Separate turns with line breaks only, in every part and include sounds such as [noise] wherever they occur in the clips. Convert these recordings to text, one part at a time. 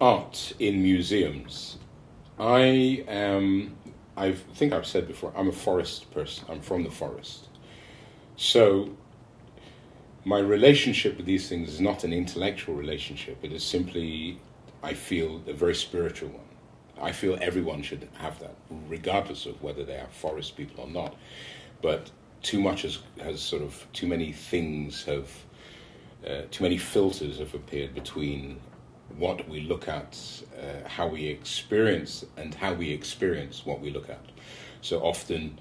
art in museums. I am, I think I've said before, I'm a forest person. I'm from the forest. So my relationship with these things is not an intellectual relationship. It is simply, I feel, a very spiritual one. I feel everyone should have that, regardless of whether they are forest people or not. But too much has, has sort of, too many things have, uh, too many filters have appeared between what we look at, uh, how we experience, and how we experience what we look at. So often,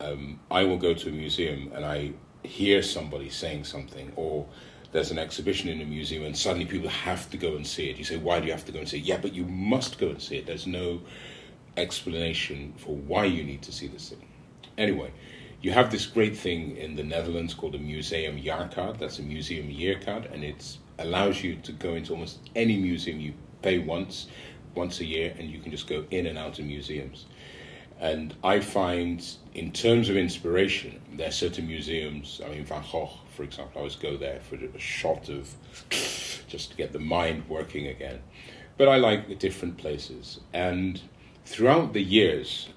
um, I will go to a museum and I hear somebody saying something, or there's an exhibition in a museum and suddenly people have to go and see it. You say, Why do you have to go and see it? Yeah, but you must go and see it. There's no explanation for why you need to see this thing. Anyway, you have this great thing in the Netherlands called a museum card. That's a museum year card, and it allows you to go into almost any museum. You pay once, once a year, and you can just go in and out of museums. And I find, in terms of inspiration, there are certain museums. I mean, Van Gogh, for example, I always go there for a shot of [sniffs] just to get the mind working again. But I like the different places. And throughout the years,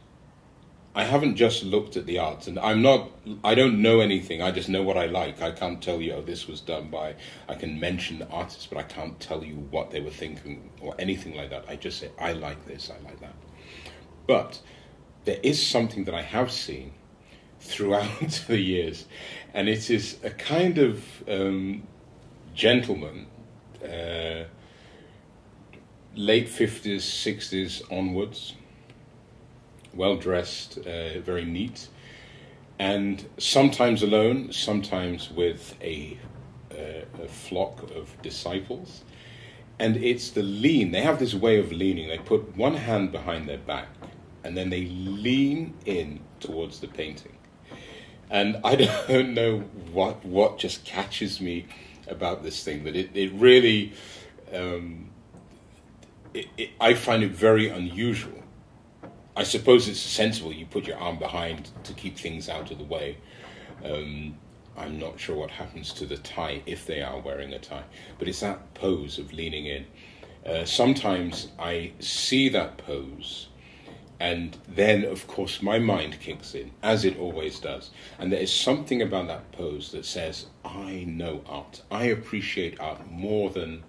I haven't just looked at the arts, and I'm not. I don't know anything. I just know what I like. I can't tell you, oh, this was done by. I can mention the artists, but I can't tell you what they were thinking or anything like that. I just say, I like this. I like that. But there is something that I have seen throughout [laughs] the years, and it is a kind of um, gentleman, uh, late 50s, 60s onwards, well dressed, uh, very neat, and sometimes alone, sometimes with a, uh, a flock of disciples. And it's the lean, they have this way of leaning. They put one hand behind their back and then they lean in towards the painting. And I [laughs] don't know what what just catches me about this thing, but it, it really, um, it, it, I find it very unusual. I suppose it's sensible you put your arm behind to keep things out of the way. Um, I'm not sure what happens to the tie if they are wearing a tie, but it's that pose of leaning in. Uh, sometimes I see that pose and then, of course, my mind kicks in, as it always does. And there is something about that pose that says, I know art. I appreciate art more than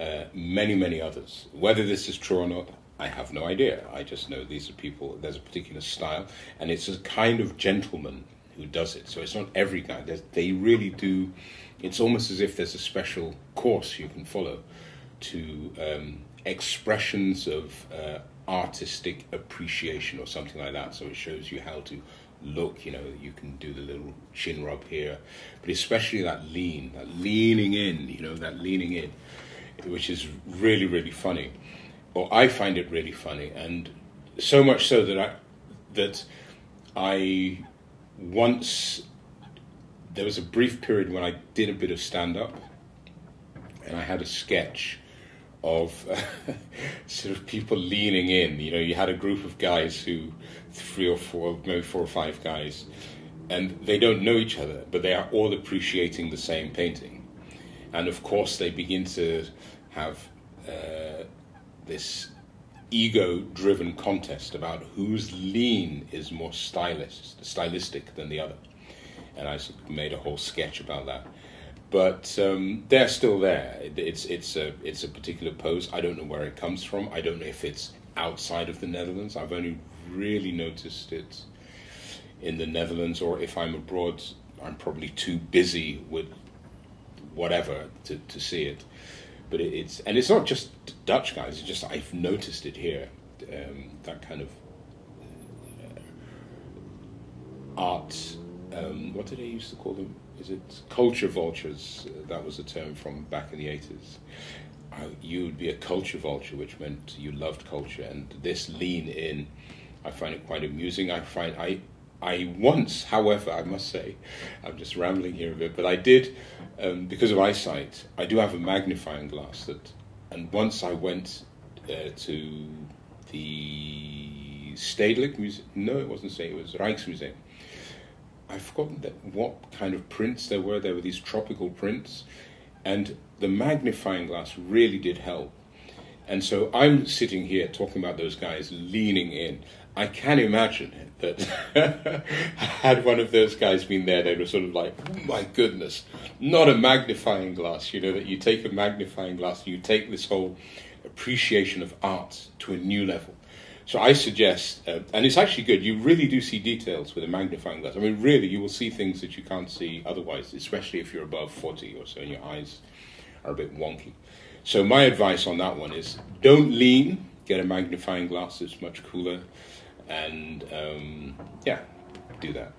uh, many, many others. Whether this is true or not, I have no idea. I just know these are people, there's a particular style, and it's a kind of gentleman who does it. So it's not every guy. They really do, it's almost as if there's a special course you can follow to um, expressions of uh, artistic appreciation or something like that. So it shows you how to look, you know, you can do the little chin rub here, but especially that lean, that leaning in, you know, that leaning in, which is really, really funny. Or I find it really funny, and so much so that I, that I once, there was a brief period when I did a bit of stand up, and I had a sketch of uh, [laughs] sort of people leaning in. You know, you had a group of guys who, three or four, maybe four or five guys, and they don't know each other, but they are all appreciating the same painting. And of course, they begin to have uh, this ego driven contest about whose lean is more stylish, stylistic than the other. And I made a whole sketch about that but um, they're still there. It's it's a it's a particular pose. I don't know where it comes from. I don't know if it's outside of the Netherlands. I've only really noticed it in the Netherlands, or if I'm abroad, I'm probably too busy with whatever to, to see it. But it, it's and it's not just Dutch guys. It's just I've noticed it here. Um, that kind of uh, art. Um, what did they used to call them? is it culture vultures? That was a term from back in the 80s. Uh, you would be a culture vulture, which meant you loved culture. And this lean in, I find it quite amusing. I find I, I once, however, I must say, I'm just rambling here a bit, but I did, um, because of eyesight, I do have a magnifying glass that, and once I went uh, to the Stedelijk Museum, no, it wasn't Stedelijk, it was Rijksmuseum I've forgotten that, what kind of prints there were. There were these tropical prints, and the magnifying glass really did help. And so I'm sitting here talking about those guys leaning in. I can imagine that [laughs] had one of those guys been there, they were sort of like, oh my goodness, not a magnifying glass. You know, that you take a magnifying glass you take this whole appreciation of art to a new level. So I suggest, uh, and it's actually good, you really do see details with a magnifying glass. I mean, really, you will see things that you can't see otherwise, especially if you're above 40 or so and your eyes are a bit wonky. So my advice on that one is don't lean, get a magnifying glass, it's much cooler and um, yeah, do that.